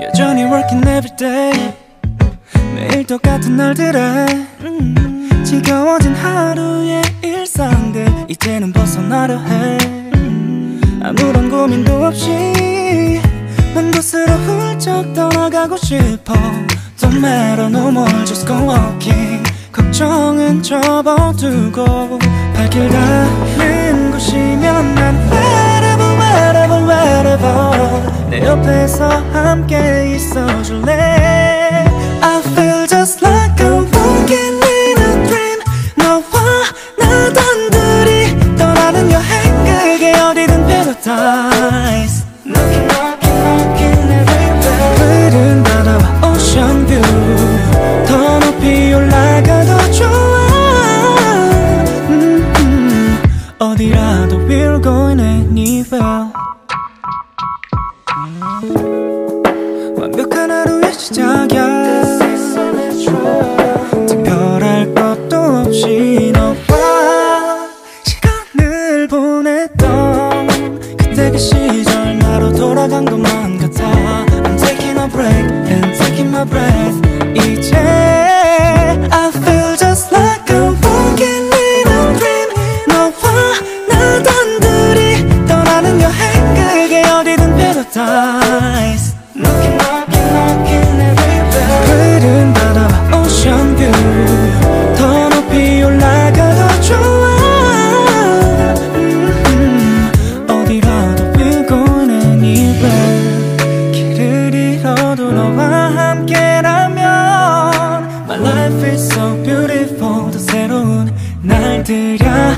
여전히 working every day. 매일 똑같은 날들에. 음, 지겨워진 하루의 일상들 이제는 벗어나려 해. 음, 아무런 고민도 없이 먼 곳으로 훌쩍 떠나가고 싶어. Don't matter no more just go walking. 걱 정은 접어두고 발길 닿는 곳이면 난 wherever wherever wherever 내 옆에서 함께 있어줄래 anywhere 완벽한 하루의 시작이야 특별할 것도 없이 너와 시간을 보냈던 그때 그 시절 나로 돌아간 것만 같아 I'm taking a break and taking my breath paradise Knocking knocking knocking everywhere 푸른 바다와 ocean view 더 높이 올라가도 좋아 음, 어디라도 we're going anywhere 길을 잃어도 너와 함께라면 My life is so beautiful 더 새로운 날들야